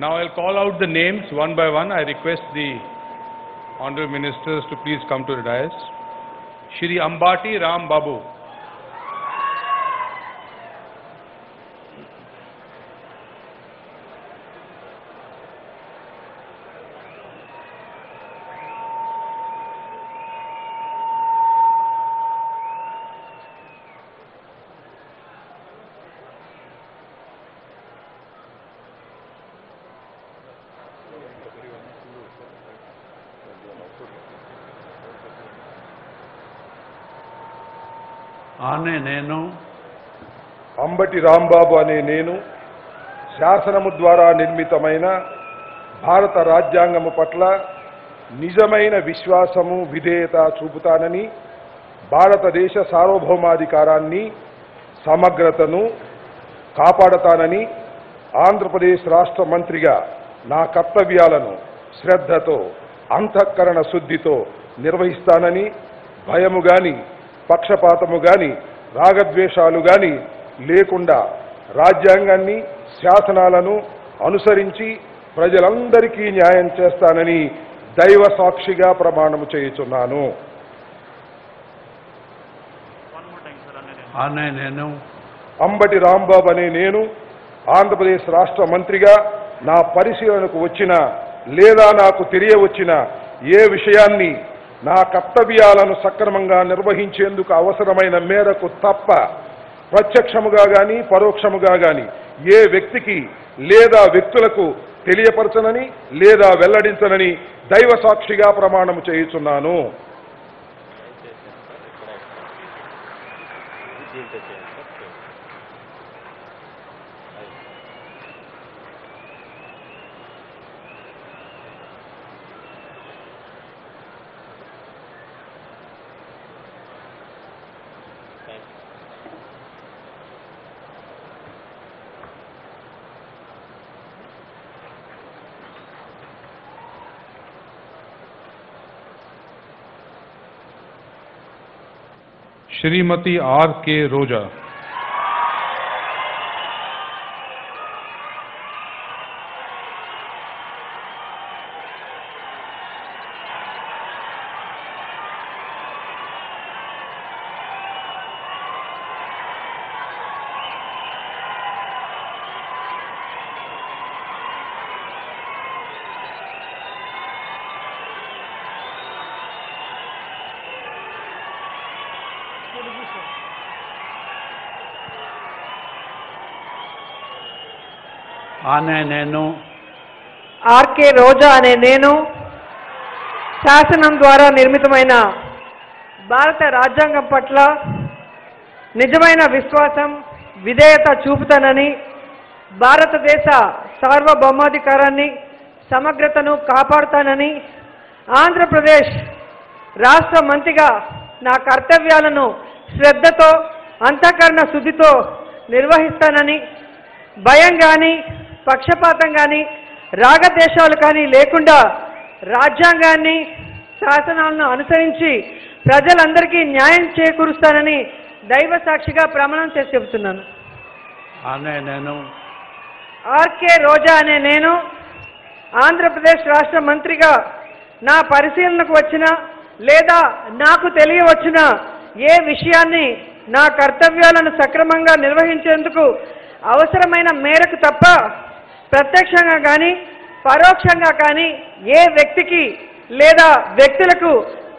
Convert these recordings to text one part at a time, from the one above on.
Now I'll call out the names one by one. I request the honorable ministers to please come to the dais. Shri Ambati Ram Babu. నేను అంబటి రాంబాబు అనే నేను శాసనము ద్వారా నిర్మితమైన భారత రాజ్యాంగము పట్ల నిజమైన విశ్వాసము విధేయత చూపుతానని భారతదేశ సార్వభౌమాధికారాన్ని సమగ్రతను కాపాడతానని ఆంధ్రప్రదేశ్ రాష్ట్ర మంత్రిగా నా కర్తవ్యాలను శ్రద్ధతో అంతఃకరణ శుద్ధితో నిర్వహిస్తానని భయము గాని పక్షపాతము గాని రాగద్వేషాలు గాని లేకుండా రాజ్యాంగాన్ని శాసనాలను అనుసరించి ప్రజలందరికీ న్యాయం చేస్తానని దైవ సాక్షిగా ప్రమాణము చేయుచున్నాను. ఆనే నేను. అంబటి రాంబాబు అనే నేను ఆంధ్రప్రదేశ్ రాష్ట్ర మంత్రిగా నా పరిశీలనకు వచ్చిన లేదా నాకు తెలియవచ్చిన ఏ విషయాన్ని నా కర్తవ్యాలను సక్రమంగా నిర్వహించేందుకు అవసరమైన మేరకు తప్ప ప్రత్యక్షముగా గాని పరోక్షముగా గాని ఏ వ్యక్తికి లేదా వ్యక్తులకు తెలియపరచనని లేదా వెల్లడించనని దైవ సాక్షిగా ప్రమాణం చేయుచున్నాను. श्रीमती आर के रोजा। అనే నేను. ఆర్కే రోజా అనే నేను శాసనం ద్వారా నిర్మితమైన భారత రాజ్యాంగం పట్ల నిజమైన విశ్వాసం విధేయత చూపుతానని భారతదేశ సార్వభౌమాధికారాన్ని సమగ్రతను కాపాడుతానని ఆంధ్రప్రదేశ్ రాష్ట్ర మంత్రిగా నా కర్తవ్యాలను శ్రద్ధతో అంతఃకరణ శుద్ధితో నిర్వహిస్తానని భయం కానీ పక్షపాతం కానీ రాగద్వేషాలు కానీ లేకుండా రాజ్యాంగాన్ని శాసనాలను అనుసరించి ప్రజలందరికీ న్యాయం చేకూరుస్తానని దైవ సాక్షిగా ప్రమాణం చేసి చెబుతున్నాను. నేను. ఆర్కే రోజా అనే నేను ఆంధ్రప్రదేశ్ రాష్ట్ర మంత్రిగా నా పరిశీలనకు వచ్చిన లేదా నాకు తెలియవచ్చిన ఏ విషయాన్ని నా కర్తవ్యాలను సక్రమంగా నిర్వహించేందుకు అవసరమైన మేరకు తప్ప ప్రత్యక్షంగా కానీ పరోక్షంగా కానీ ఏ వ్యక్తికి లేదా వ్యక్తులకు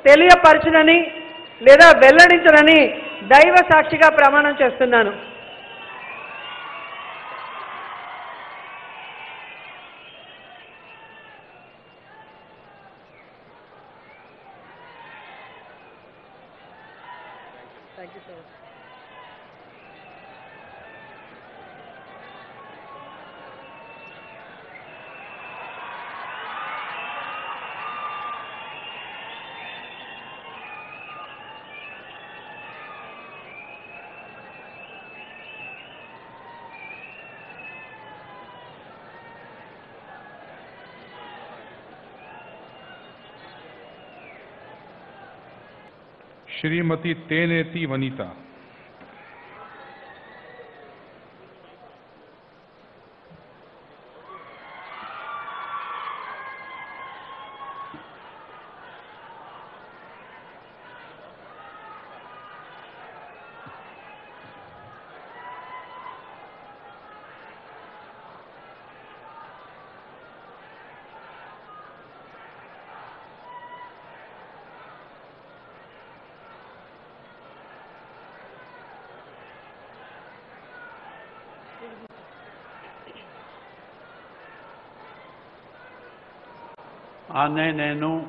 తెలియపరచునని లేదా వెల్లడించనని దైవ సాక్షిగా ప్రమాణం చేస్తున్నాను. श्रीमती तेनेती वनिता। ఆనే నేను.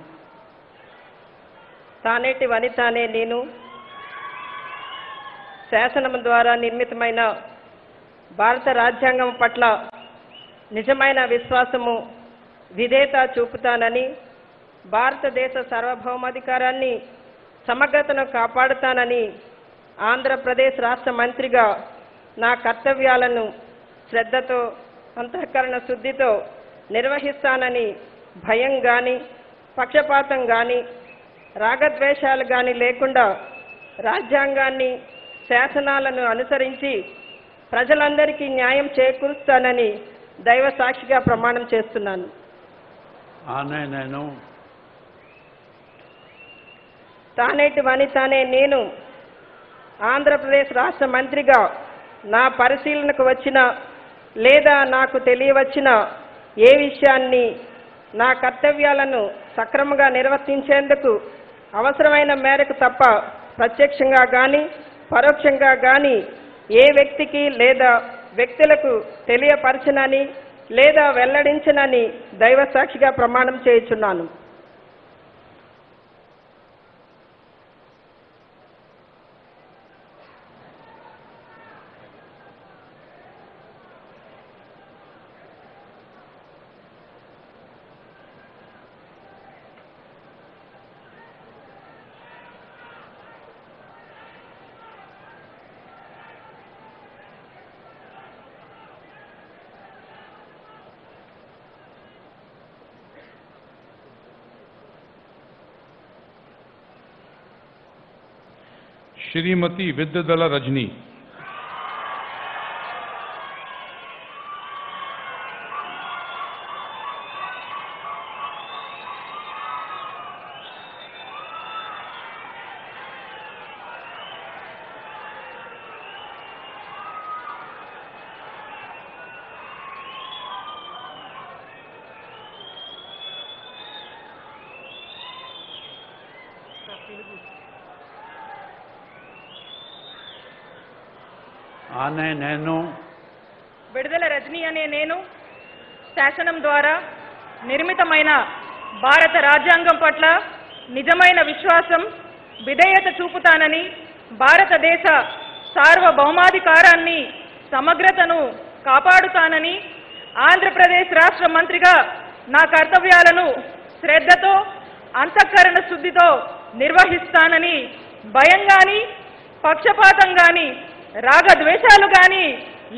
తానేటి వని తానే నేను. శాసనం ద్వారా నిర్మితమైన భారత రాజ్యాంగం పట్ల నిజమైన విశ్వాసము విధేయత చూపుతానని భారతదేశ సార్వభౌమాధికారాన్ని సమగ్రతను కాపాడుతానని ఆంధ్రప్రదేశ్ రాష్ట్ర మంత్రిగా నా కర్తవ్యాలను శ్రద్ధతో అంతఃకరణ శుద్ధితో నిర్వహిస్తానని భయం కానీ పక్షపాతం కానీ రాగద్వేషాలు కానీ లేకుండా రాజ్యాంగాన్ని శాసనాలను అనుసరించి ప్రజలందరికీ న్యాయం చేకూరుస్తానని దైవ సాక్షిగా ప్రమాణం చేస్తున్నాను. నేను తానేటి వనితానే నేను ఆంధ్రప్రదేశ్ రాష్ట్ర మంత్రిగా నా పరిశీలనకు వచ్చిన లేదా నాకు తెలియవచ్చిన ఏ విషయాన్ని నా కర్తవ్యాలను సక్రమంగా నిర్వర్తించేందుకు అవసరమైన మేరకు తప్ప ప్రత్యక్షంగా కానీ పరోక్షంగా కానీ ఏ వ్యక్తికి లేదా వ్యక్తులకు తెలియపరచనని లేదా వెల్లడించనని దైవ సాక్షిగా ప్రమాణం చేయుచున్నాను. श्रीमती विद्यदला रजनी। ద్వారా నిర్మితమైన భారత రాజ్యాంగం పట్ల నిజమైన విశ్వాసం విధేయత చూపుతానని భారతదేశ సార్వభౌమాధికారాన్ని సమగ్రతను కాపాడుతానని ఆంధ్రప్రదేశ్ రాష్ట్ర మంత్రిగా నా కర్తవ్యాలను శ్రద్ధతో అంతఃకరణ శుద్ధితో నిర్వహిస్తానని భయం గాని పక్షపాతం గాని రాగద్వేషాలు కానీ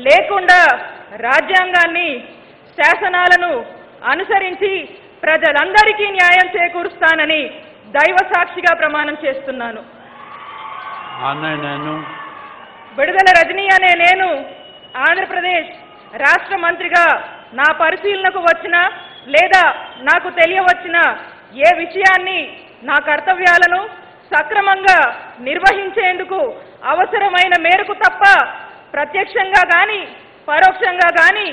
లేకుండా రాజ్యాంగాన్ని శాసనాలను అనుసరించి ప్రజలందరికీ న్యాయం చేకూరుస్తానని దైవ సాక్షిగా ప్రమాణం చేస్తున్నాను. విడుదల రజనీ అనే నేను ఆంధ్రప్రదేశ్ రాష్ట్ర మంత్రిగా నా పరిశీలనకు వచ్చిన లేదా నాకు తెలియవచ్చిన ఏ విషయాన్ని నా కర్తవ్యాలను సక్రమంగా నిర్వహించేందుకు అవసరమైన మేరకు తప్ప ప్రత్యక్షంగా గాని పరోక్షంగా గాని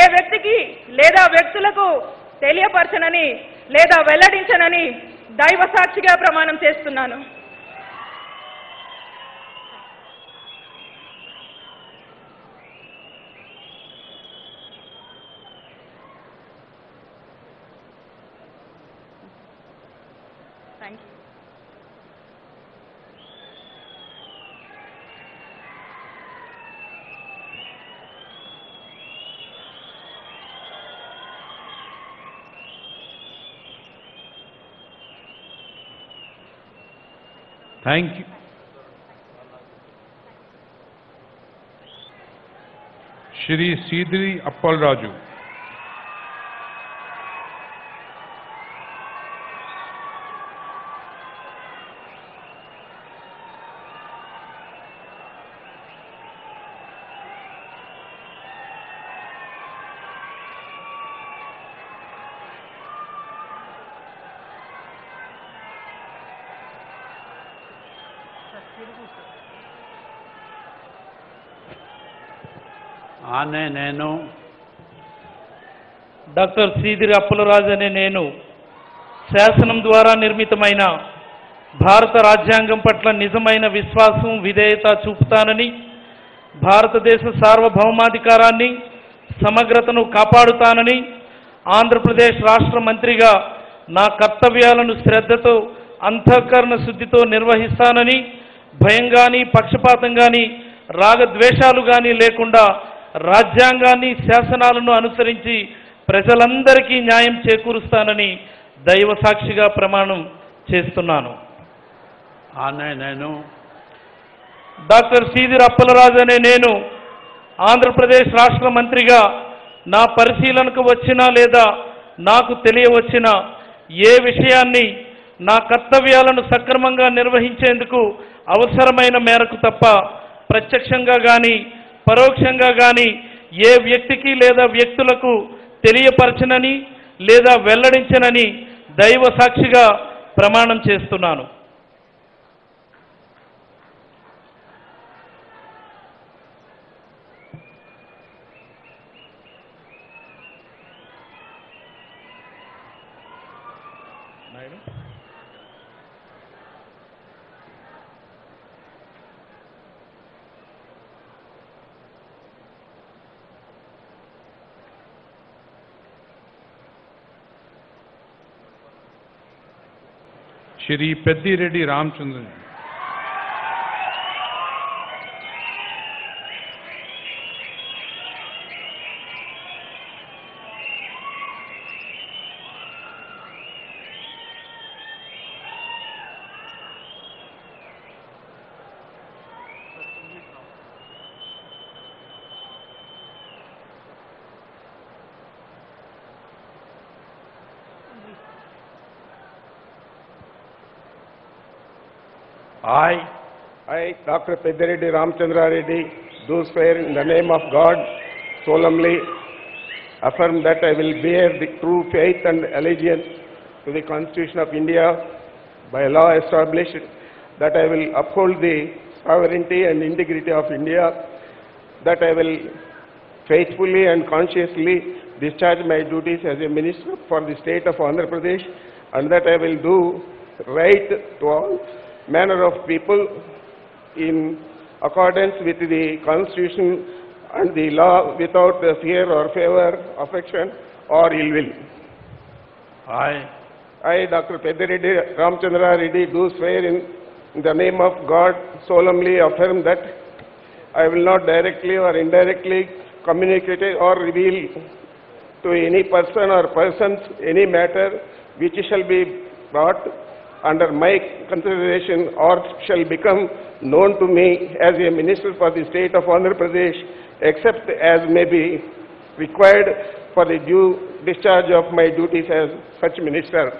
ఏ వ్యక్తికి లేదా వ్యక్తులకు తెలియపరచనని లేదా వెల్లడించనని దైవ సాక్షిగా ప్రమాణం చేస్తున్నాను. थैंक यू श्री सीदरी अप्पल राजू ఆనే నేను. డాక్టర్ సీదిరి అప్పులరాజు అనే నేను శాసనం ద్వారా నిర్మితమైన భారత రాజ్యాంగం పట్ల నిజమైన విశ్వాసం విధేయత చూపుతానని భారతదేశ సార్వభౌమాధికారాన్ని సమగ్రతను కాపాడుతానని ఆంధ్రప్రదేశ్ రాష్ట్ర మంత్రిగా నా కర్తవ్యాలను శ్రద్ధతో అంతఃకరణ శుద్ధితో నిర్వహిస్తానని భయం కానీ పక్షపాతం కానీ రాగద్వేషాలు కానీ లేకుండా రాజ్యాంగాన్ని శాసనాలను అనుసరించి ప్రజలందరికీ న్యాయం చేకూరుస్తానని దైవ సాక్షిగా ప్రమాణం చేస్తున్నాను. నేను డాక్టర్ సీదిర్ అప్పలరాజు అనే నేను ఆంధ్రప్రదేశ్ రాష్ట్ర మంత్రిగా నా పరిశీలనకు వచ్చినా లేదా నాకు తెలియవచ్చిన ఏ విషయాన్ని నా కర్తవ్యాలను సక్రమంగా నిర్వహించేందుకు అవసరమైన మేరకు తప్ప ప్రత్యక్షంగా కానీ పరోక్షంగా కానీ ఏ వ్యక్తికి లేదా వ్యక్తులకు తెలియపరచనని లేదా వెల్లడించనని దైవ సాక్షిగా ప్రమాణం చేస్తున్నాను. శ్రీ పెద్దిరెడ్డి రామచంద్రుని Dr. Pedareddy Ramchandra Reddy, do swear in the name of God solemnly affirm that I will bear the true faith and allegiance to the Constitution of India by law established, that I will uphold the sovereignty and integrity of India, that I will faithfully and conscientiously discharge my duties as a minister for the state of Andhra Pradesh, and that I will do right to all manner of people in accordance with the constitution and the law without the fear or favor, affection or ill will. I, I, Dr. Pedareddy Ramchandra Reddy, do swear in the name of God solemnly affirm that I will not directly or indirectly communicate or reveal to any person or persons any matter which shall be brought under my consideration or shall become known to me as a minister for the state of Andhra Pradesh, except as may be required for the due discharge of my duties as such minister.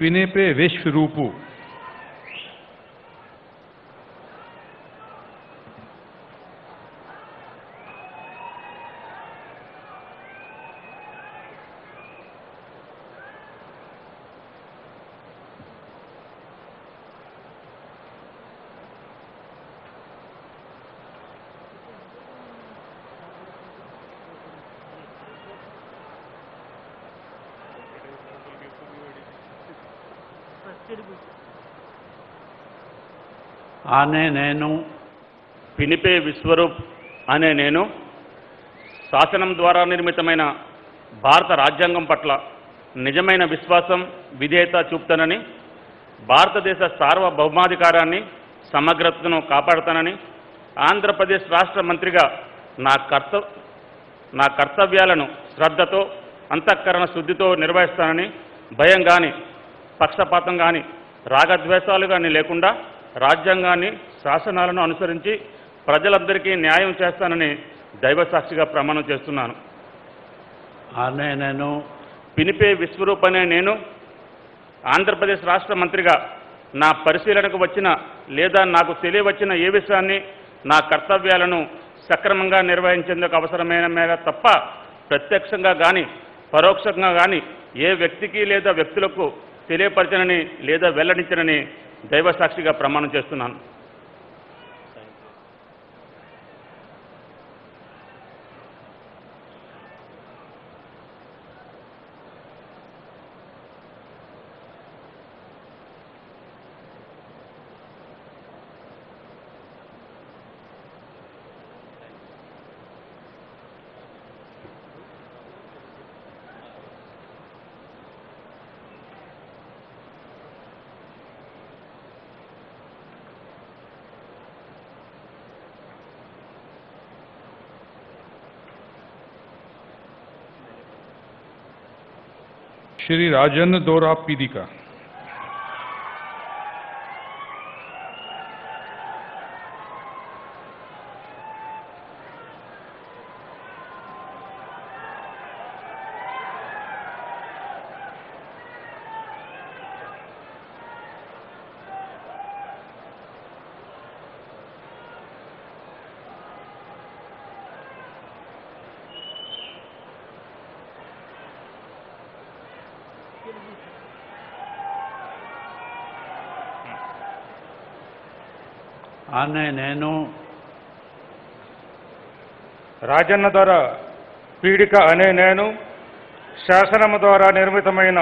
विनय पे विश्व रूपू అనే నేను పినిపే విశ్వరూప్ అనే నేను శాసనం ద్వారా నిర్మితమైన భారత రాజ్యాంగం పట్ల నిజమైన విశ్వాసం విధేయత చూపుతానని భారతదేశ సార్వభౌమాధికారాన్ని సమగ్రతను కాపాడుతానని ఆంధ్రప్రదేశ్ రాష్ట్ర మంత్రిగా నా కర్త నా కర్తవ్యాలను శ్రద్ధతో అంతఃకరణ శుద్ధితో నిర్వహిస్తానని భయం కానీ పక్షపాతం కానీ రాగద్వేషాలు కానీ లేకుండా రాజ్యాంగాన్ని శాసనాలను అనుసరించి ప్రజలందరికీ న్యాయం చేస్తానని దైవసాక్షిగా ప్రమాణం చేస్తున్నాను. ఆనే నేను పినిపే విశ్వరూప్ అనే నేను ఆంధ్రప్రదేశ్ రాష్ట్ర మంత్రిగా నా పరిశీలనకు వచ్చిన లేదా నాకు తెలియవచ్చిన ఏ విషయాన్ని నా కర్తవ్యాలను సక్రమంగా నిర్వహించేందుకు అవసరమైన మేర తప్ప ప్రత్యక్షంగా కానీ పరోక్షంగా కానీ ఏ వ్యక్తికి లేదా వ్యక్తులకు తెలియపరచనని లేదా వెల్లడించనని దైవ సాక్షిగా ప్రమాణం చేస్తున్నాను. श्री राजन दौरा का। అనే నేను రాజన్న ద్వారా పీడిక అనే నేను శాసనము ద్వారా నిర్మితమైన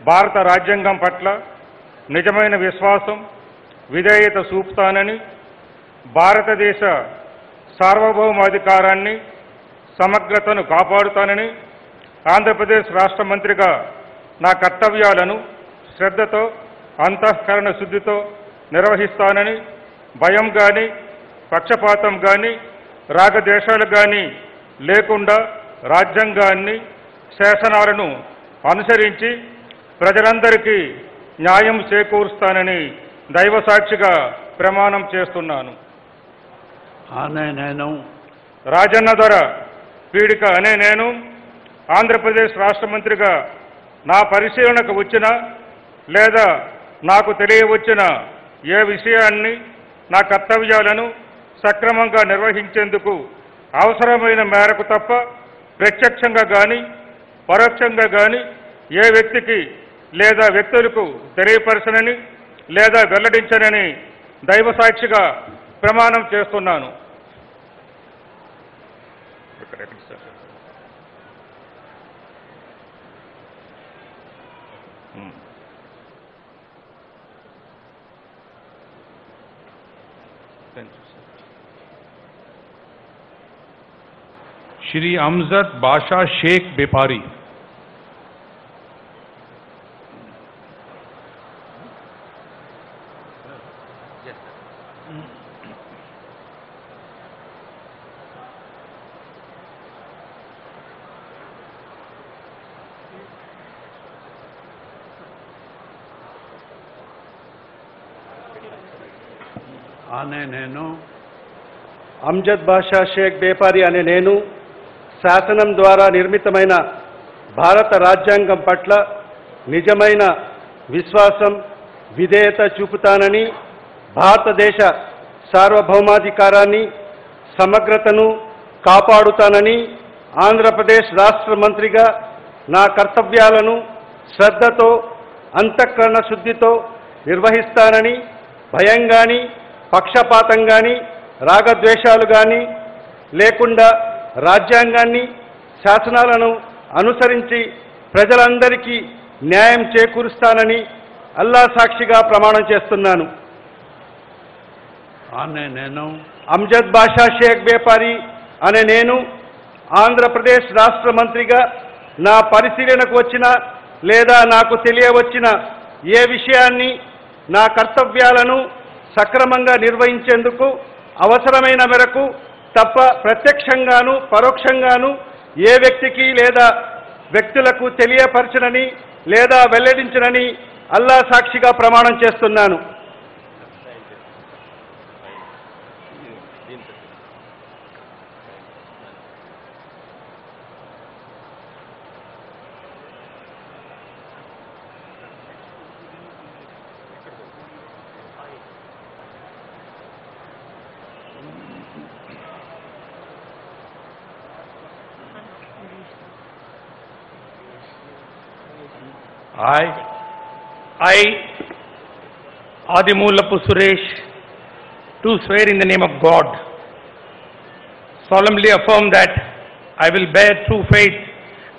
భారత రాజ్యాంగం పట్ల నిజమైన విశ్వాసం విధేయత చూపుతానని భారతదేశ సార్వభౌమాధికారాన్ని సమగ్రతను కాపాడుతానని ఆంధ్రప్రదేశ్ రాష్ట్ర మంత్రిగా నా కర్తవ్యాలను శ్రద్ధతో అంతఃకరణ శుద్ధితో నిర్వహిస్తానని భయం కానీ పక్షపాతం కానీ రాగద్వేషాలు కానీ లేకుండా రాజ్యాంగాన్ని శాసనాలను అనుసరించి ప్రజలందరికీ న్యాయం చేకూరుస్తానని దైవ సాక్షిగా ప్రమాణం చేస్తున్నాను. అనే నేను. రాజన్న ధర పీడిక అనే నేను ఆంధ్రప్రదేశ్ రాష్ట్ర మంత్రిగా నా పరిశీలనకు వచ్చిన లేదా నాకు తెలియవచ్చిన ఏ విషయాన్ని నా కర్తవ్యాలను సక్రమంగా నిర్వహించేందుకు అవసరమైన మేరకు తప్ప ప్రత్యక్షంగా కానీ పరోక్షంగా కానీ ఏ వ్యక్తికి లేదా వ్యక్తులకు తెలియపరచనని లేదా వెల్లడించనని దైవ సాక్షిగా ప్రమాణం చేస్తున్నాను. Shri Amzad Basha Sheikh Bepari. అనే నేను అమ్జద్ బాషా షేక్ బేపారి అనే నేను శాసనం ద్వారా నిర్మితమైన భారత రాజ్యాంగం పట్ల నిజమైన విశ్వాసం విధేయత చూపుతానని భారతదేశ సార్వభౌమాధికారాన్ని సమగ్రతను కాపాడుతానని ఆంధ్రప్రదేశ్ రాష్ట్ర మంత్రిగా నా కర్తవ్యాలను శ్రద్ధతో అంతఃకరణ శుద్ధితో నిర్వహిస్తానని భయం కానీ పక్షపాతం కానీ రాగద్వేషాలు కానీ లేకుండా రాజ్యాంగాన్ని శాసనాలను అనుసరించి ప్రజలందరికీ న్యాయం చేకూరుస్తానని అల్లా సాక్షిగా ప్రమాణం చేస్తున్నాను. అమ్జద్ బాషా షేక్ బేపారి అనే నేను ఆంధ్రప్రదేశ్ రాష్ట్ర మంత్రిగా నా పరిశీలనకు వచ్చిన లేదా నాకు తెలియవచ్చిన ఏ విషయాన్ని నా కర్తవ్యాలను సక్రమంగా నిర్వహించేందుకు అవసరమైన మేరకు తప్ప ప్రత్యక్షంగాను పరోక్షంగాను ఏ వ్యక్తికి లేదా వ్యక్తులకు తెలియపరచనని లేదా వెల్లడించనని అల్లా సాక్షిగా ప్రమాణం చేస్తున్నాను. I, I, Adimulapu Suresh, do swear in the name of God, solemnly affirm that I will bear true faith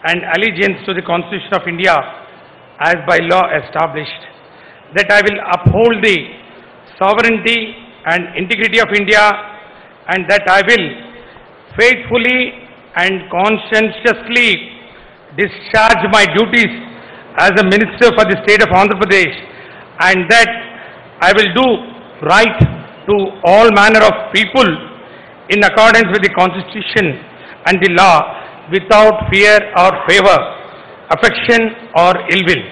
and allegiance to the Constitution of India as by law established, that I will uphold the sovereignty and integrity of India, and that I will faithfully and conscientiously discharge my duties as a minister for the state of Andhra Pradesh, and that I will do right to all manner of people in accordance with the constitution and the law without fear or favor, affection or ill will.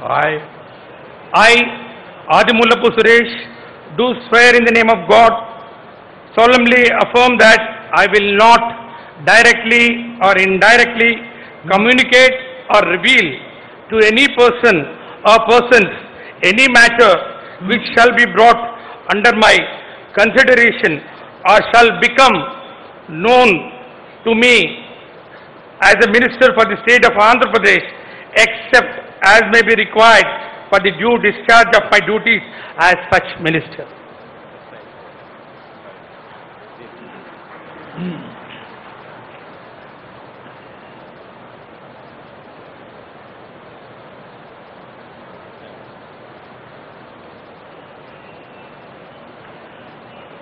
I, I, Adimulapu Suresh, do swear in the name of God, solemnly affirm that I will not directly or indirectly communicate or reveal to any person or persons any matter which shall be brought under my consideration or shall become known to me as a minister for the state of Andhra Pradesh except as may be required for the due discharge of my duties as such minister.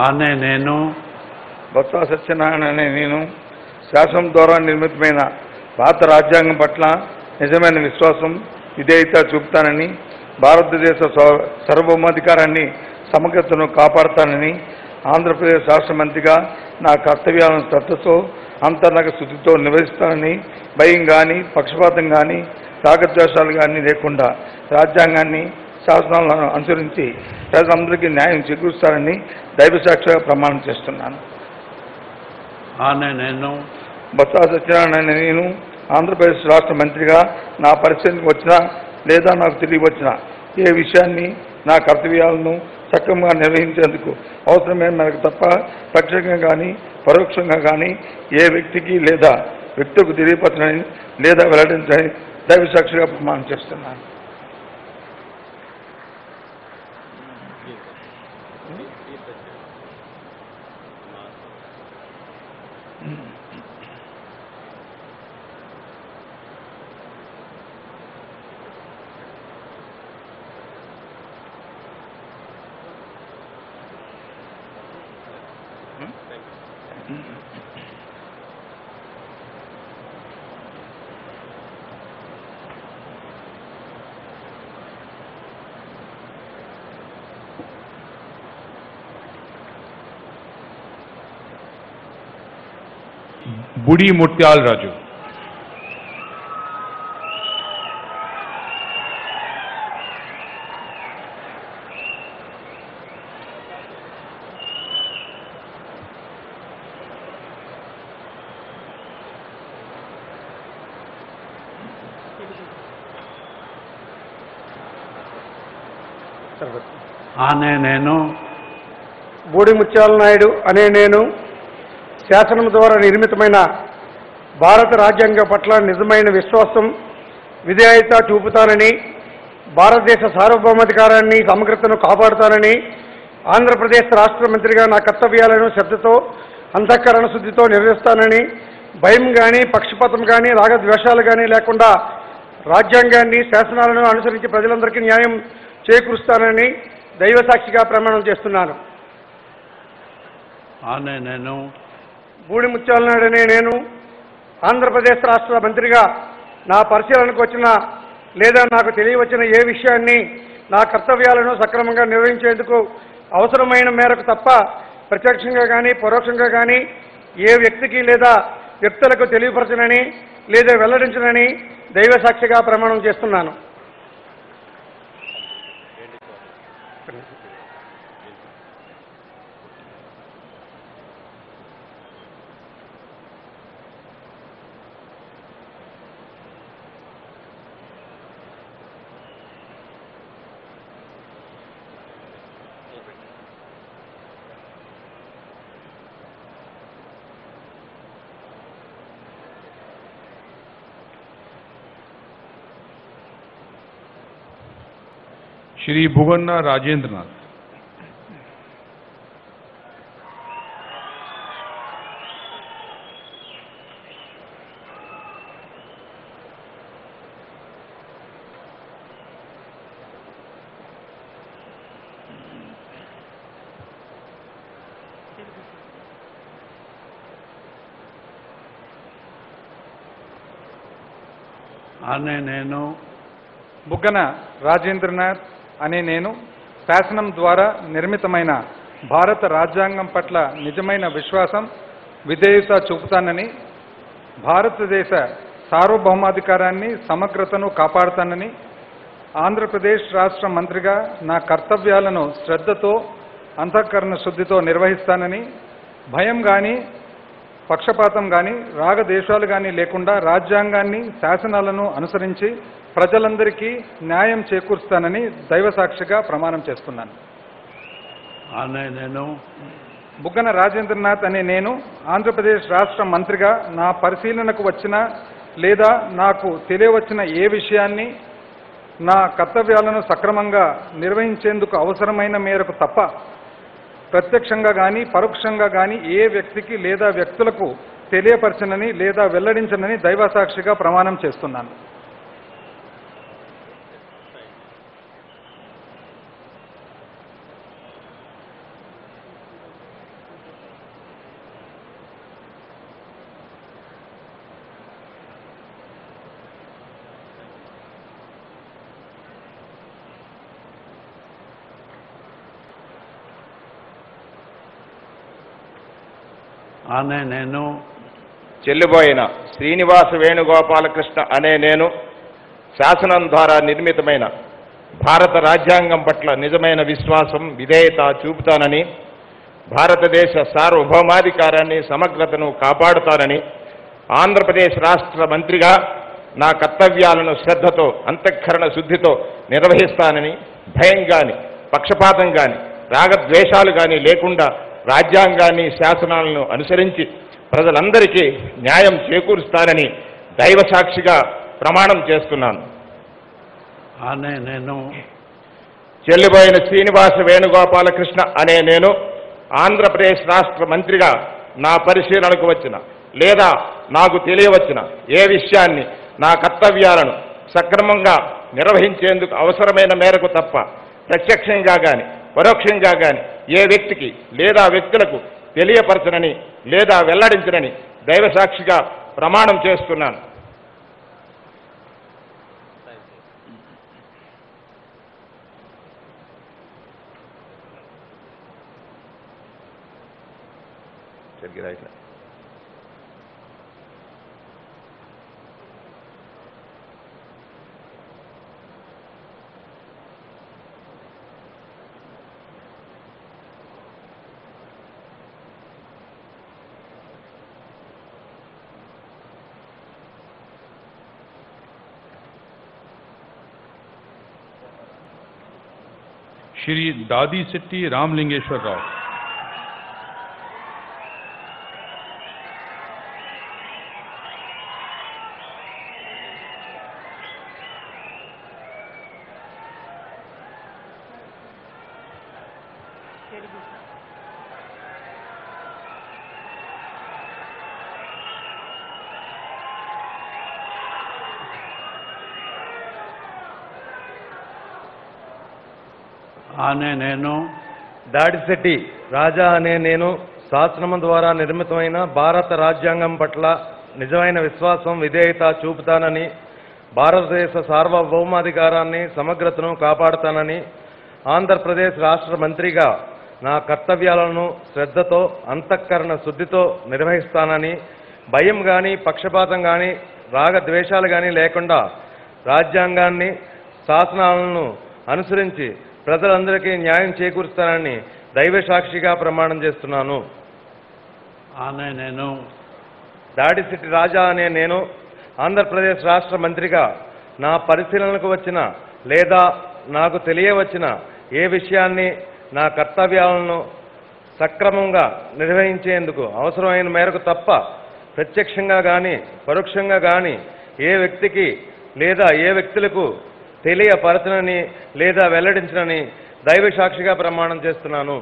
ఆనే నేను. బొత్స సత్యనారాయణ అనే నేను. శాసనం ద్వారా నిర్మితమైన భారత రాజ్యాంగం పట్ల నిజమైన విశ్వాసం విధేయత చూపుతానని భారతదేశ స్వ- సార్వభౌమాధికారాన్ని సమగ్రతను కాపాడతానని ఆంధ్రప్రదేశ్ రాష్ట్ర మంత్రిగా నా కర్తవ్యాలను శ్రద్ధతో అంతర్నగ శుద్ధితో నిర్వహిస్తానని భయం కానీ పక్షపాతం కానీ రాగద్వేషాలు కానీ లేకుండా రాజ్యాంగాన్ని శాసనాలను అనుసరించి ప్రజలందరికీ న్యాయం చేకూరుస్తానని దైవసాక్షిగా ప్రమాణం చేస్తున్నాను. ఆనే నేను బొత్స సత్యనారాయణ నేను ఆంధ్రప్రదేశ్ రాష్ట్ర మంత్రిగా నా పరిస్థితికి వచ్చినా లేదా నాకు తిరిగి వచ్చినా ఏ విషయాన్ని నా కర్తవ్యాలను సక్రమంగా నిర్వహించేందుకు అవసరమైన మేరకు తప్ప ప్రత్యక్షంగా కానీ పరోక్షంగా కానీ ఏ వ్యక్తికి లేదా వ్యక్తులకు తెలియపరచని లేదా వెల్లడించని దైవసాక్షిగా ప్రమాణం చేస్తున్నాను. ये सच है Budi Mutyal Raju. ఆనే నేను బూడి ముత్యాల నాయుడు అనే నేను శాసనం ద్వారా నిర్మితమైన భారత రాజ్యాంగం పట్ల నిజమైన విశ్వాసం విధేయత చూపుతానని భారతదేశ సార్వభౌమాధికారాన్ని సమగ్రతను కాపాడుతానని ఆంధ్రప్రదేశ్ రాష్ట్ర మంత్రిగా నా కర్తవ్యాలను శ్రద్ధతో అంతఃకరణ శుద్ధితో నిర్వహిస్తానని భయం కానీ పక్షపాతం కానీ రాగద్వేషాలు కానీ లేకుండా రాజ్యాంగాన్ని శాసనాలను అనుసరించి ప్రజలందరికీ న్యాయం చేకూరుస్తానని దైవసాక్షిగా ప్రమాణం చేస్తున్నాను. నేను బూడి ముత్యాలనాడనే నేను ఆంధ్రప్రదేశ్ రాష్ట్ర మంత్రిగా నా పరిశీలనకు వచ్చిన లేదా నాకు తెలియవచ్చిన ఏ విషయాన్ని నా కర్తవ్యాలను సక్రమంగా నిర్వహించేందుకు అవసరమైన మేరకు తప్ప ప్రత్యక్షంగా కానీ పరోక్షంగా కానీ ఏ వ్యక్తికి లేదా వ్యక్తులకు తెలియపరచనని లేదా వెల్లడించనని దైవ సాక్షిగా ప్రమాణం చేస్తున్నాను. Shri Bhuvanna Rajendranath. అనే నేను బుగ్గన రాజేంద్రనాథ్ అనే నేను శాసనం ద్వారా నిర్మితమైన భారత రాజ్యాంగం పట్ల నిజమైన విశ్వాసం విధేయత చూపుతానని భారతదేశ సార్వభౌమాధికారాన్ని సమగ్రతను కాపాడుతానని ఆంధ్రప్రదేశ్ రాష్ట్ర మంత్రిగా నా కర్తవ్యాలను శ్రద్ధతో అంతఃకరణ శుద్ధితో నిర్వహిస్తానని భయం కానీ పక్షపాతం కానీ రాగదేశాలు కానీ లేకుండా రాజ్యాంగాన్ని శాసనాలను అనుసరించి ప్రజలందరికీ న్యాయం చేకూరుస్తానని దైవసాక్షిగా ప్రమాణం చేస్తున్నాను. అనే నేను బుగ్గన రాజేంద్రనాథ్ అనే నేను ఆంధ్రప్రదేశ్ రాష్ట్ర మంత్రిగా నా పరిశీలనకు వచ్చిన లేదా నాకు తెలియవచ్చిన ఏ విషయాన్ని నా కర్తవ్యాలను సక్రమంగా నిర్వహించేందుకు అవసరమైన మేరకు తప్ప ప్రత్యక్షంగా కానీ పరోక్షంగా కానీ ఏ వ్యక్తికి లేదా వ్యక్తులకు తెలియపరచనని లేదా వెల్లడించనని దైవసాక్షిగా ప్రమాణం చేస్తున్నాను. అనే నేను చెల్లిపోయిన శ్రీనివాస వేణుగోపాలకృష్ణ అనే నేను శాసనం ద్వారా నిర్మితమైన భారత రాజ్యాంగం పట్ల నిజమైన విశ్వాసం విధేయత చూపుతానని భారతదేశ సార్వభౌమాధికారాన్ని సమగ్రతను కాపాడుతానని ఆంధ్రప్రదేశ్ రాష్ట్ర మంత్రిగా నా కర్తవ్యాలను శ్రద్ధతో అంతఃకరణ శుద్ధితో నిర్వహిస్తానని భయం కానీ పక్షపాతం కానీ రాగద్వేషాలు కానీ లేకుండా రాజ్యాంగాన్ని శాసనాలను అనుసరించి ప్రజలందరికీ న్యాయం చేకూరుస్తానని దైవ సాక్షిగా ప్రమాణం చేస్తున్నాను. అనే నేను చెల్లిపోయిన శ్రీనివాస వేణుగోపాలకృష్ణ అనే నేను ఆంధ్రప్రదేశ్ రాష్ట్ర మంత్రిగా నా పరిశీలనకు వచ్చిన లేదా నాకు తెలియవచ్చిన ఏ విషయాన్ని నా కర్తవ్యాలను సక్రమంగా నిర్వహించేందుకు అవసరమైన మేరకు తప్ప ప్రత్యక్షంగా గాని పరోక్షంగా గాని ఏ వ్యక్తికి లేదా వ్యక్తులకు తెలియపరచనని లేదా వెల్లడించనని దైవసాక్షిగా ప్రమాణం చేస్తున్నాను. సరిగ్గా श्री दादी सिट्टी रामलिंगेश्वर राव। అనే నేను దాడిశెట్టి రాజా అనే నేను శాసనం ద్వారా నిర్మితమైన భారత రాజ్యాంగం పట్ల నిజమైన విశ్వాసం విధేయత చూపుతానని భారతదేశ సార్వభౌమాధికారాన్ని సమగ్రతను కాపాడుతానని ఆంధ్రప్రదేశ్ రాష్ట్ర మంత్రిగా నా కర్తవ్యాలను శ్రద్ధతో అంతఃకరణ శుద్ధితో నిర్వహిస్తానని భయం కానీ పక్షపాతం కానీ రాగద్వేషాలు కానీ లేకుండా రాజ్యాంగాన్ని శాసనాలను అనుసరించి ప్రజలందరికీ న్యాయం చేకూరుస్తానని దైవ సాక్షిగా ప్రమాణం చేస్తున్నాను. ఆనే నేను. దాడిసిటి రాజా అనే నేను ఆంధ్రప్రదేశ్ రాష్ట్ర మంత్రిగా నా పరిశీలనకు వచ్చిన లేదా నాకు తెలియవచ్చిన ఏ విషయాన్ని నా కర్తవ్యాలను సక్రమంగా నిర్వహించేందుకు అవసరమైన మేరకు తప్ప ప్రత్యక్షంగా కానీ పరోక్షంగా కానీ ఏ వ్యక్తికి లేదా ఏ వ్యక్తులకు తెలియపరచనని లేదా వెల్లడించనని దైవ సాక్షిగా ప్రమాణం చేస్తున్నాను.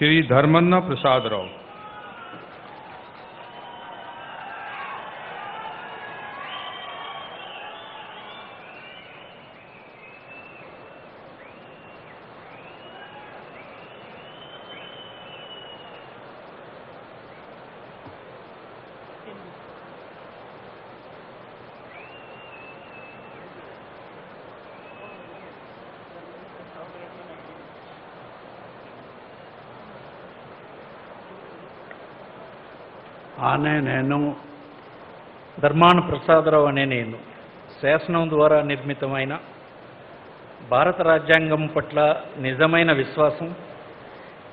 श्री धर्मन्ना प्रसाद राव। ఆనే నేను ధర్మాన ప్రసాదరావు అనే నేను. శాసనం ద్వారా నిర్మితమైన భారత రాజ్యాంగం పట్ల నిజమైన విశ్వాసం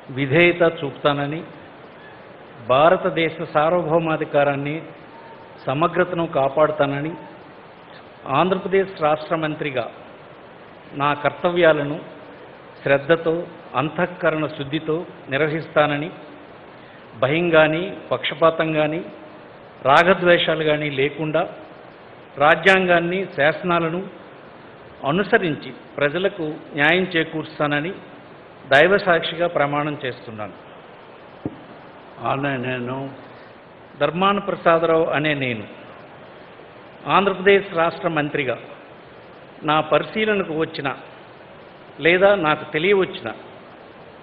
విధేయత చూపుతానని భారతదేశ సార్వభౌమాధికారాన్ని సమగ్రతను కాపాడుతానని ఆంధ్రప్రదేశ్ రాష్ట్ర మంత్రిగా నా కర్తవ్యాలను శ్రద్ధతో అంతఃకరణ శుద్ధితో నిర్వహిస్తానని భయం కానీ పక్షపాతం కానీ రాగద్వేషాలు కానీ లేకుండా రాజ్యాంగాన్ని శాసనాలను అనుసరించి ప్రజలకు న్యాయం చేకూరుస్తానని దైవ సాక్షిగా ప్రమాణం చేస్తున్నాను. ఆనే నేను ధర్మాన ప్రసాదరావు అనే నేను ఆంధ్రప్రదేశ్ రాష్ట్ర మంత్రిగా నా పరిశీలనకు వచ్చిన లేదా నాకు తెలియవచ్చిన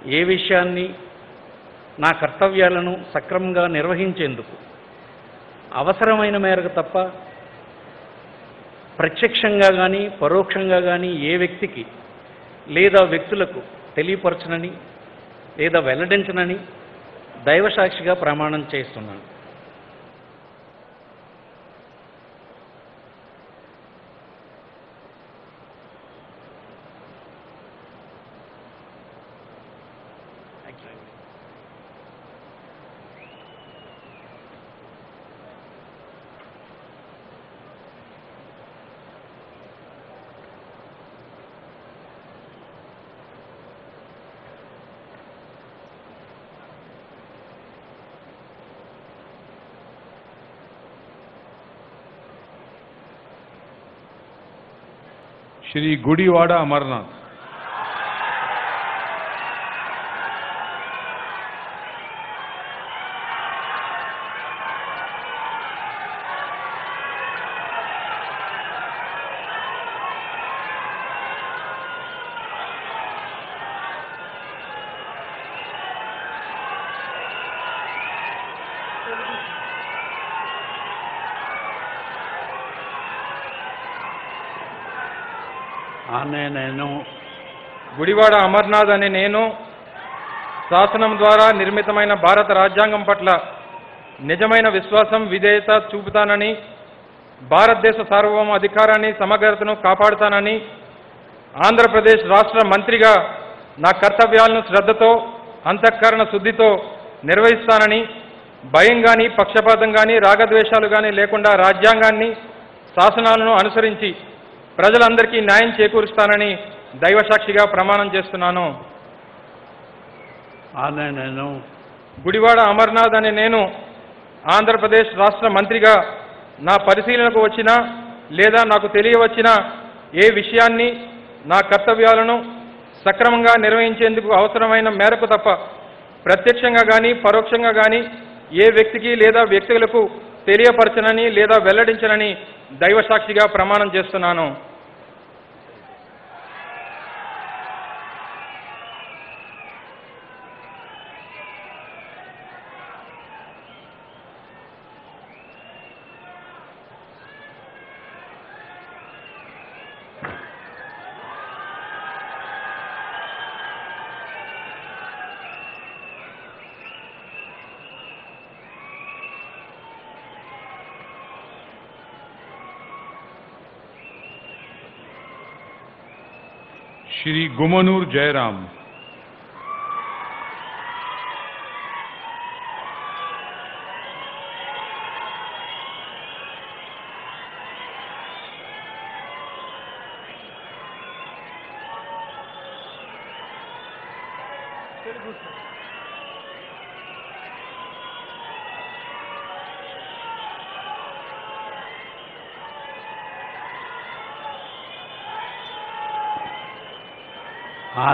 ఏ విషయాన్ని నా కర్తవ్యాలను సక్రమంగా నిర్వహించేందుకు. అవసరమైన మేరకు తప్ప ప్రత్యక్షంగా కానీ పరోక్షంగా కానీ ఏ వ్యక్తికి లేదా వ్యక్తులకు తెలియపరచనని లేదా వెల్లడించనని దైవసాక్షిగా ప్రమాణం చేస్తున్నాను. శ్రీ గుడివాడ అమర్నాథ్ ఆనే నేను గుడివాడ అమర్నాథ్ అనే నేను శాసనం ద్వారా నిర్మితమైన భారత రాజ్యాంగం పట్ల నిజమైన విశ్వాసం విధేయత చూపుతానని భారతదేశ సార్వభౌమ అధికారాన్ని సమగ్రతను కాపాడుతానని ఆంధ్రప్రదేశ్ రాష్ట్ర మంత్రిగా నా కర్తవ్యాలను శ్రద్ధతో అంతఃకరణ శుద్ధితో నిర్వహిస్తానని భయం కానీ పక్షపాతం కానీ రాగద్వేషాలు కానీ లేకుండా రాజ్యాంగాన్ని శాసనాలను అనుసరించి ప్రజలందరికీ న్యాయం చేకూరుస్తానని దైవసాక్షిగా ప్రమాణం చేస్తున్నాను. నేను గుడివాడ అమర్నాథ్ అనే నేను ఆంధ్రప్రదేశ్ రాష్ట్ర మంత్రిగా నా పరిశీలనకు వచ్చిన లేదా నాకు తెలియవచ్చిన ఏ విషయాన్ని నా కర్తవ్యాలను సక్రమంగా నిర్వహించేందుకు అవసరమైన మేరకు తప్ప ప్రత్యక్షంగా కానీ పరోక్షంగా కానీ ఏ వ్యక్తికి లేదా వ్యక్తులకు తెలియపరచనని లేదా వెల్లడించనని దైవసాక్షిగా ప్రమాణం చేస్తున్నాను. श्री गुमनूर जयराम।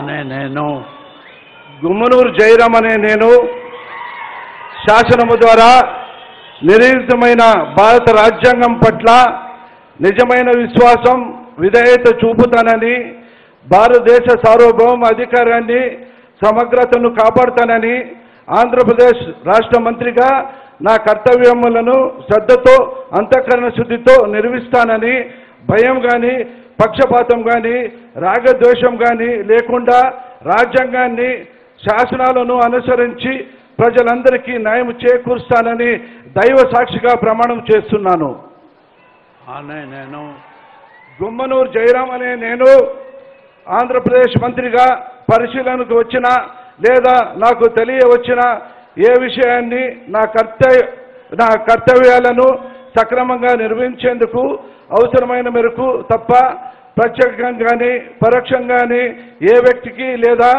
అనే నేను. గుమ్మనూరు జయరాం అనే నేను శాసనము ద్వారా నిర్ణీతమైన భారత రాజ్యాంగం పట్ల నిజమైన విశ్వాసం విధేయత చూపుతానని భారతదేశ సార్వభౌమ అధికారాన్ని సమగ్రతను కాపాడుతానని ఆంధ్రప్రదేశ్ రాష్ట్ర మంత్రిగా నా కర్తవ్యములను శ్రద్ధతో అంతఃకరణ శుద్ధితో నిర్వహిస్తానని భయం కానీ పక్షపాతం కానీ రాగద్వేషం కానీ లేకుండా రాజ్యాంగాన్ని శాసనాలను అనుసరించి ప్రజలందరికీ న్యాయం చేకూరుస్తానని దైవ సాక్షిగా ప్రమాణం చేస్తున్నాను. నేను గుమ్మనూరు జయరాం అనే నేను ఆంధ్రప్రదేశ్ మంత్రిగా పరిశీలనకు వచ్చిన లేదా నాకు తెలియవచ్చిన ఏ విషయాన్ని నా కర్తవ్య నా కర్తవ్యాలను సక్రమంగా నిర్వహించేందుకు అవసరమైన మేరకు తప్ప ప్రత్యేకంగా కానీ పరోక్షంగాని ఏ వ్యక్తికి లేదా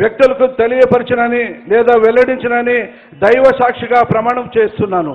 వ్యక్తులకు తెలియపరచనని లేదా వెల్లడించనని దైవ సాక్షిగా ప్రమాణం చేస్తున్నాను.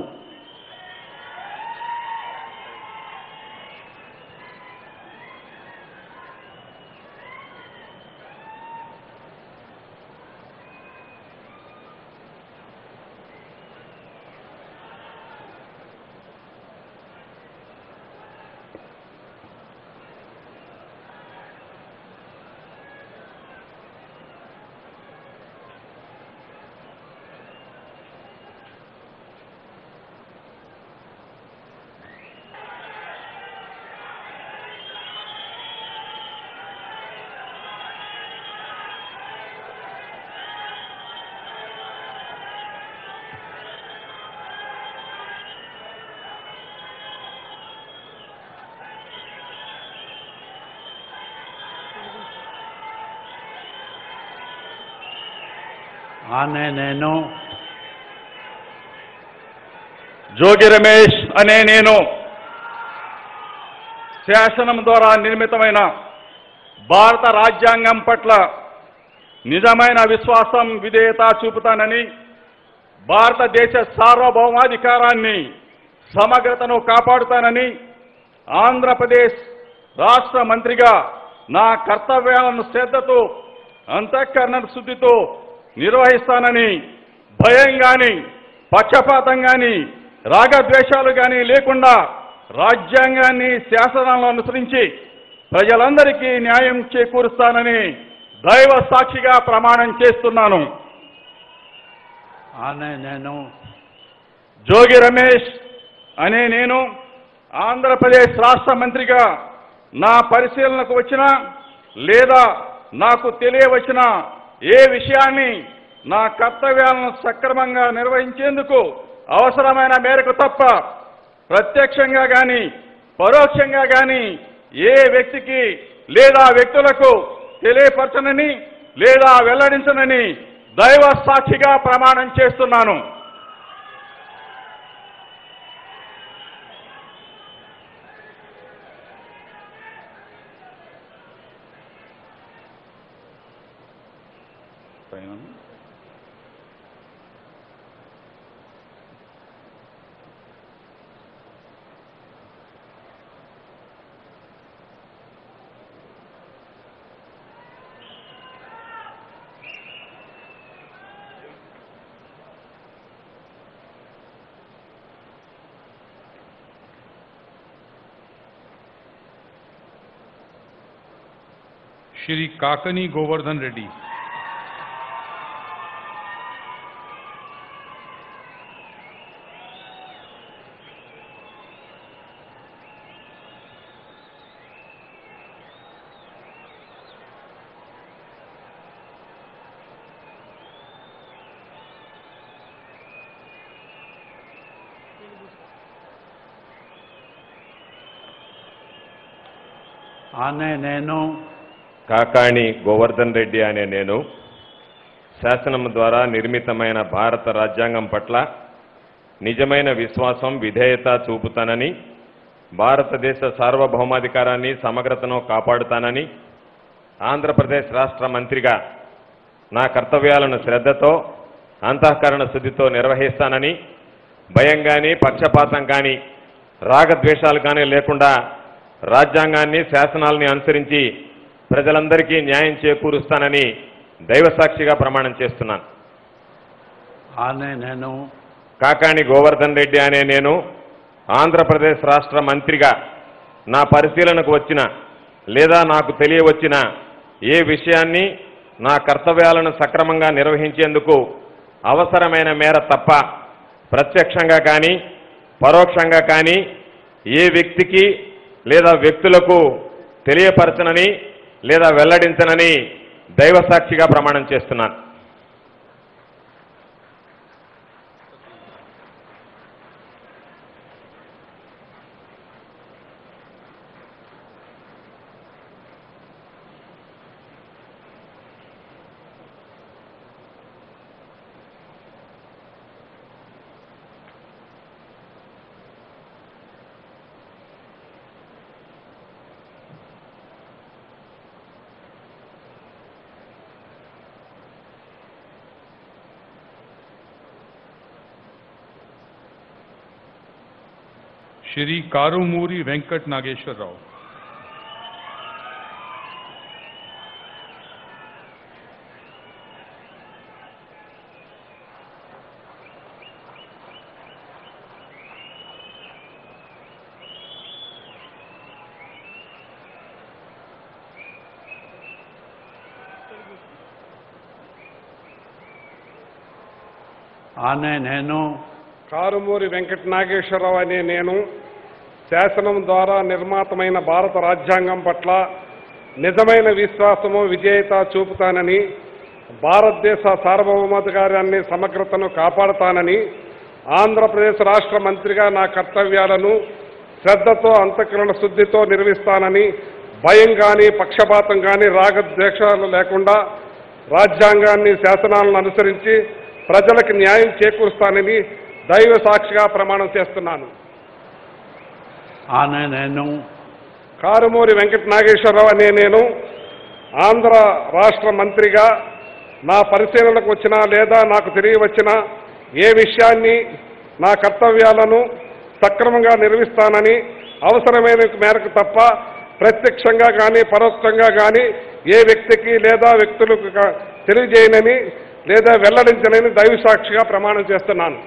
ఆనే నేను. జోగి రమేష్ అనే నేను శాసనం ద్వారా నిర్మితమైన భారత రాజ్యాంగం పట్ల నిజమైన విశ్వాసం విధేయత చూపుతానని భారతదేశ సార్వభౌమాధికారాన్ని సమగ్రతను కాపాడుతానని ఆంధ్రప్రదేశ్ రాష్ట్ర మంత్రిగా నా కర్తవ్యాలను శ్రద్ధతో అంతఃకరణ శుద్ధితో నిర్వహిస్తానని భయం గాని పక్షపాతం గాని రాగద్వేషాలు గాని లేకుండా రాజ్యాంగాన్ని శాసనాలను అనుసరించి ప్రజలందరికీ న్యాయం చేకూరుస్తానని దైవ సాక్షిగా ప్రమాణం చేస్తున్నాను. నేను. జోగి రమేష్ అనే నేను ఆంధ్రప్రదేశ్ రాష్ట్ర మంత్రిగా నా పరిశీలనకు వచ్చిన లేదా నాకు తెలియవచ్చిన ఏ విషయాన్ని నా కర్తవ్యాలను సక్రమంగా నిర్వహించేందుకు అవసరమైన మేరకు తప్ప ప్రత్యక్షంగా కానీ పరోక్షంగా కానీ ఏ వ్యక్తికి లేదా వ్యక్తులకు తెలియపరచనని లేదా వెల్లడించనని దైవ సాక్షిగా ప్రమాణం చేస్తున్నాను. श्री काकनी गोवर्धन रेड्डी। आने नैनों కాకాణి గోవర్ధన్ రెడ్డి అనే నేను శాసనం ద్వారా నిర్మితమైన భారత రాజ్యాంగం పట్ల నిజమైన విశ్వాసం విధేయత చూపుతానని భారతదేశ సార్వభౌమాధికారాన్ని సమగ్రతను కాపాడుతానని ఆంధ్రప్రదేశ్ రాష్ట్ర మంత్రిగా నా కర్తవ్యాలను శ్రద్ధతో అంతఃకరణ శుద్ధితో నిర్వహిస్తానని భయం కానీ పక్షపాతం కానీ రాగద్వేషాలు కానీ లేకుండా రాజ్యాంగాన్ని శాసనాల్ని అనుసరించి ప్రజలందరికీ న్యాయం చేకూరుస్తానని దైవసాక్షిగా ప్రమాణం చేస్తున్నాను. ఆనే నేను. కాకాణి గోవర్ధన్ రెడ్డి అనే నేను ఆంధ్రప్రదేశ్ రాష్ట్ర మంత్రిగా నా పరిశీలనకు వచ్చిన లేదా నాకు తెలియవచ్చిన ఏ విషయాన్ని నా కర్తవ్యాలను సక్రమంగా నిర్వహించేందుకు అవసరమైన మేర తప్ప ప్రత్యక్షంగా కానీ పరోక్షంగా కానీ ఏ వ్యక్తికి లేదా వ్యక్తులకు తెలియపరచనని లేదా వెల్లడించనని దైవ సాక్షిగా ప్రమాణం చేస్తున్నాను. Shri Karumuri Venkat Nageshwar Rao. ఆనే నేను కారుమూరి వెంకట నాగేశ్వరరావు అనే నేను శాసనం ద్వారా నిర్మాతమైన భారత రాజ్యాంగం పట్ల నిజమైన విశ్వాసము విజేత చూపుతానని భారతదేశ సార్వభౌమాధికారాన్ని సమగ్రతను కాపాడతానని ఆంధ్రప్రదేశ్ రాష్ట్ర మంత్రిగా నా కర్తవ్యాలను శ్రద్ధతో అంతఃకరణ శుద్ధితో నిర్వహిస్తానని భయం కానీ పక్షపాతం కానీ రాగద్వేషాలు లేకుండా రాజ్యాంగాన్ని శాసనాలను అనుసరించి ప్రజలకు న్యాయం చేకూరుస్తానని దైవ సాక్షిగా ప్రమాణం చేస్తున్నాను. ఆనే నేను కారుమూరి వెంకట నాగేశ్వరరావు అనే నేను ఆంధ్ర రాష్ట్ర మంత్రిగా నా పరిశీలనకు వచ్చిన లేదా నాకు తిరిగి వచ్చిన ఏ విషయాన్ని నా కర్తవ్యాలను సక్రమంగా నిర్వహిస్తానని అవసరమైన మేరకు తప్ప ప్రత్యక్షంగా కానీ పరోక్షంగా కానీ ఏ వ్యక్తికి లేదా వ్యక్తులకు తెలియజేయనని లేదా వెల్లడించనని దైవ సాక్షిగా ప్రమాణం చేస్తున్నాను.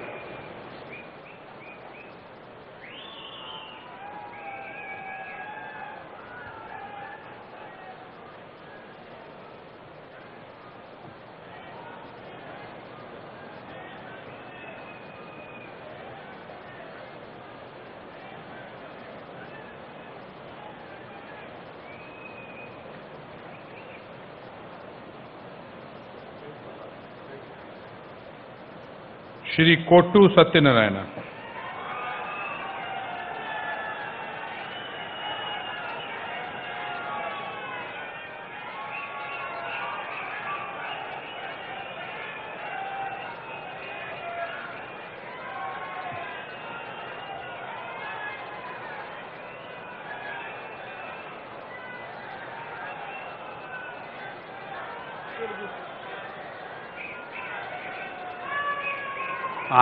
శ్రీ కొట్టు సత్యనారాయణ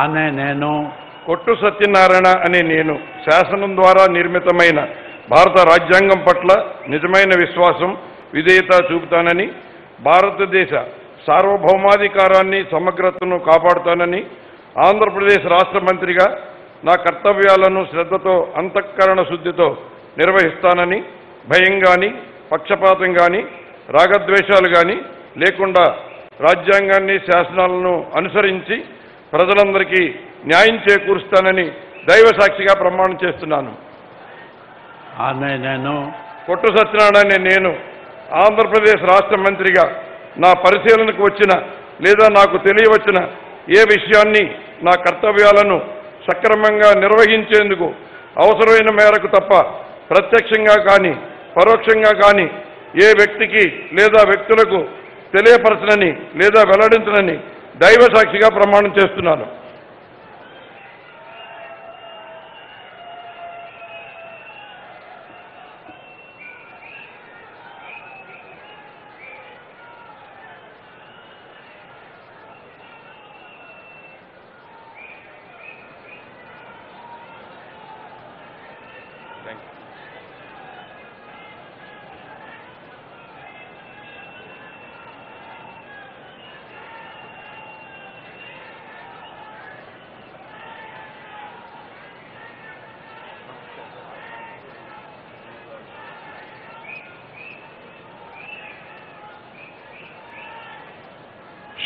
ఆనే నేను. కొట్టు సత్యనారాయణ అనే నేను శాసనం ద్వారా నిర్మితమైన భారత రాజ్యాంగం పట్ల నిజమైన విశ్వాసం విధేయత చూపుతానని భారతదేశ సార్వభౌమాధికారాన్ని సమగ్రతను కాపాడుతానని ఆంధ్రప్రదేశ్ రాష్ట్ర మంత్రిగా నా కర్తవ్యాలను శ్రద్ధతో అంతఃకరణ శుద్ధితో నిర్వహిస్తానని భయం కానీ పక్షపాతం కానీ రాగద్వేషాలు కానీ లేకుండా రాజ్యాంగాన్ని శాసనాలను అనుసరించి ప్రజలందరికీ న్యాయం చేకూరుస్తానని దైవ సాక్షిగా ప్రమాణం చేస్తున్నాను. నేను కొట్టు సత్యనారాయణ నేను ఆంధ్రప్రదేశ్ రాష్ట్ర మంత్రిగా నా పరిశీలనకు వచ్చిన లేదా నాకు తెలియవచ్చిన ఏ విషయాన్ని నా కర్తవ్యాలను సక్రమంగా నిర్వహించేందుకు అవసరమైన మేరకు తప్ప ప్రత్యక్షంగా కానీ పరోక్షంగా కానీ ఏ వ్యక్తికి లేదా వ్యక్తులకు తెలియపరచనని లేదా వెల్లడించనని దైవ సాక్షిగా ప్రమాణం చేస్తున్నాను.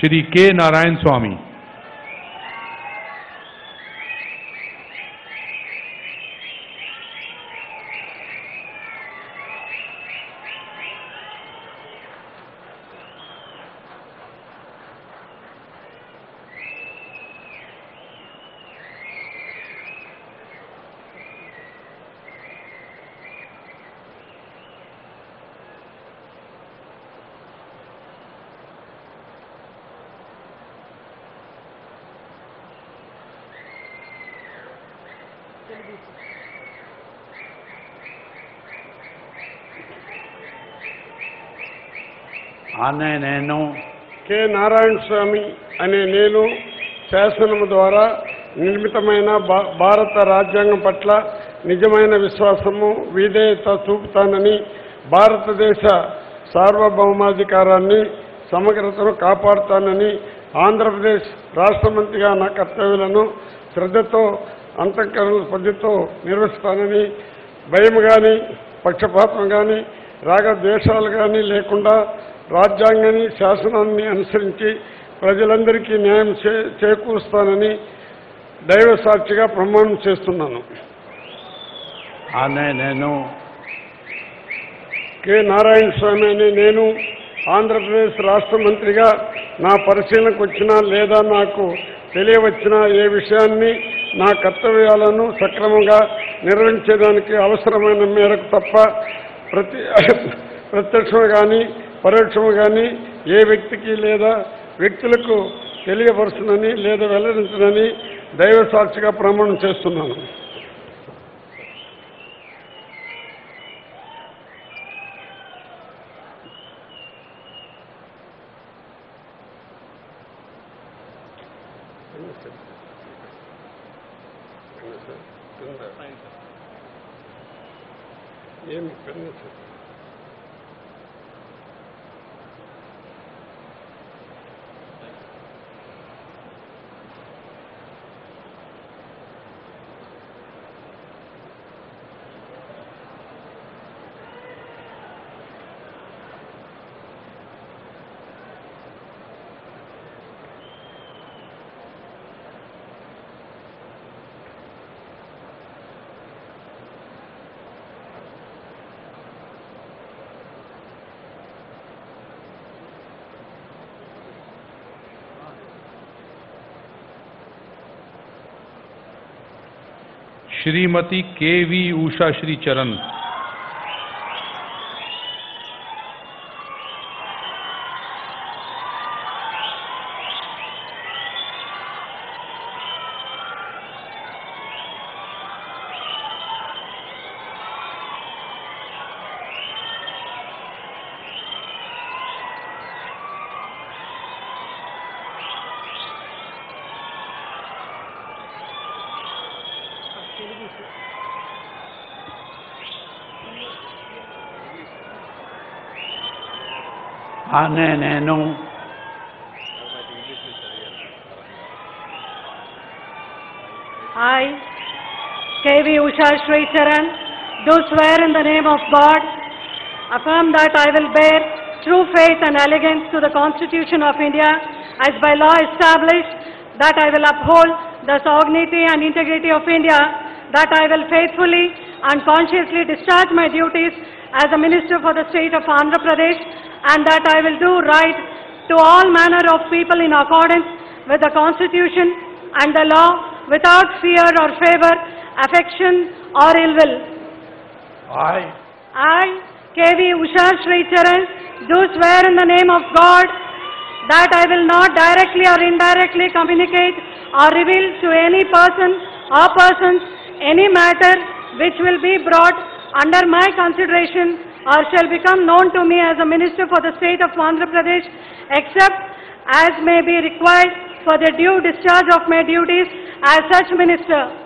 श्री के नारायण स्वामी। అనే నేను కె. నారాయణ స్వామి అనే నేను శాసనము ద్వారా నిర్మితమైన భారత రాజ్యాంగం పట్ల నిజమైన విశ్వాసము విధేయత చూపుతానని భారతదేశ సార్వభౌమాధికారాన్ని సమగ్రతను కాపాడుతానని ఆంధ్రప్రదేశ్ రాష్ట్ర మంత్రిగా నా కర్తవ్యాలను శ్రద్ధతో అంతఃకరణ పద్ధతితో నిర్వహిస్తానని భయం కానీ పక్షపాతం కానీ రాగద్వేషాలు కానీ లేకుండా రాజ్యాంగాన్ని శాసనాన్ని అనుసరించి ప్రజలందరికీ న్యాయం చే చేకూరుస్తానని దైవ సాక్షిగా ప్రమాణం చేస్తున్నాను. అనే నేను కె. నారాయణ స్వామి అనే నేను ఆంధ్రప్రదేశ్ రాష్ట్ర మంత్రిగా నా పరిశీలనకు వచ్చినా లేదా నాకు తెలియవచ్చిన ఏ విషయాన్ని నా కర్తవ్యాలను సక్రమంగా నిర్వహించడానికి అవసరమైన మేరకు తప్ప ప్రతి ప్రత్యక్షము కానీ పరోక్షంగా కానీ ఏ వ్యక్తికి లేదా వ్యక్తులకు తెలియపరచునని లేదా వెల్లడించనని దైవ సాక్షిగా ప్రమాణం చేస్తున్నాను. श्रीमती के वी उषा श्री चरण ναι, ναι, no. I, K.V. Usha Sricharan, do swear in the name of God, affirm that I will bear true faith and allegiance to the Constitution of India as by law established, that I will uphold the sovereignty and integrity of India, that I will faithfully and consciously discharge my duties as a Minister for the State of Andhra Pradesh and that I will do right to all manner of people in accordance with the Constitution and the law without fear or favor, affection or ill will. I, I, K.V. Usha Sri Charan, do swear in the name of God that I will not directly or indirectly communicate or reveal to any person or persons any matter which will be brought under my consideration or shall become known to me as a minister for the state of Andhra Pradesh except as may be required for the due discharge of my duties as such minister.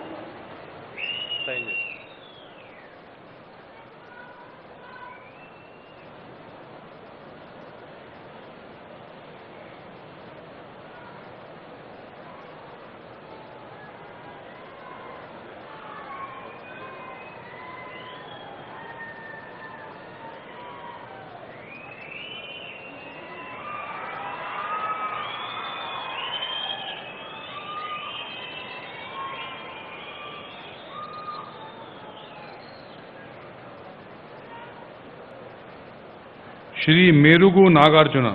Shri Merugu Nagarjuna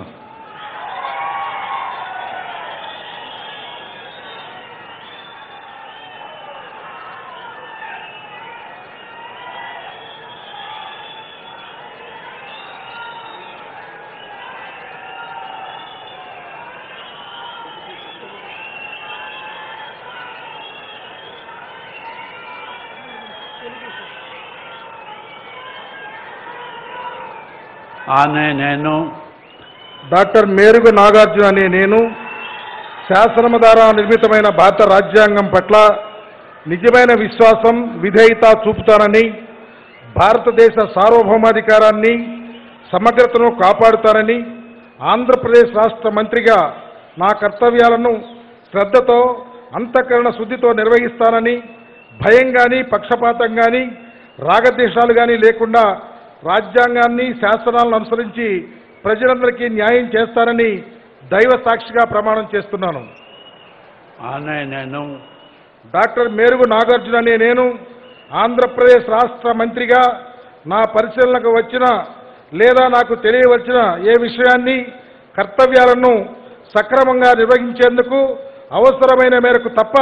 ఆనే నేను. Doctor Merugu Nagarjuna అనే నేను. శాసనము ద్వారా నిర్మితమైన భారత రాజ్యాంగం పట్ల నిజమైన విశ్వాసం విధేయత చూపుతానని భారతదేశ సార్వభౌమాధికారాన్ని సమగ్రతను కాపాడుతానని ఆంధ్రప్రదేశ్ రాష్ట్ర మంత్రిగా నా కర్తవ్యాలను శ్రద్ధతో అంతఃకరణ శుద్ధితో నిర్వహిస్తానని భయం కానీ పక్షపాతం కానీ రాగద్వేషాలు కానీ లేకుండా రాజ్యాంగాన్ని శాసనాలను అనుసరించి ప్రజలందరికీ న్యాయం చేస్తానని దైవ సాక్షిగా ప్రమాణం చేస్తున్నాను. ఆనే నేను డాక్టర్ మేరుగు నాగార్జున అనే నేను ఆంధ్రప్రదేశ్ రాష్ట్ర మంత్రిగా నా పరిశీలనకు వచ్చిన లేదా నాకు తెలియవలసిన ఏ విషయాన్ని కర్తవ్యాలను సక్రమంగా నిర్వహించేందుకు అవసరమైన మేరకు తప్ప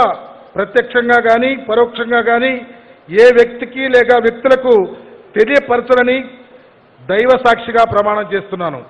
ప్రత్యక్షంగా కానీ పరోక్షంగా కానీ ఏ వ్యక్తికి లేక వ్యక్తులకు తెలియపరచనని దైవ సాక్షిగా ప్రమాణం చేస్తున్నాను.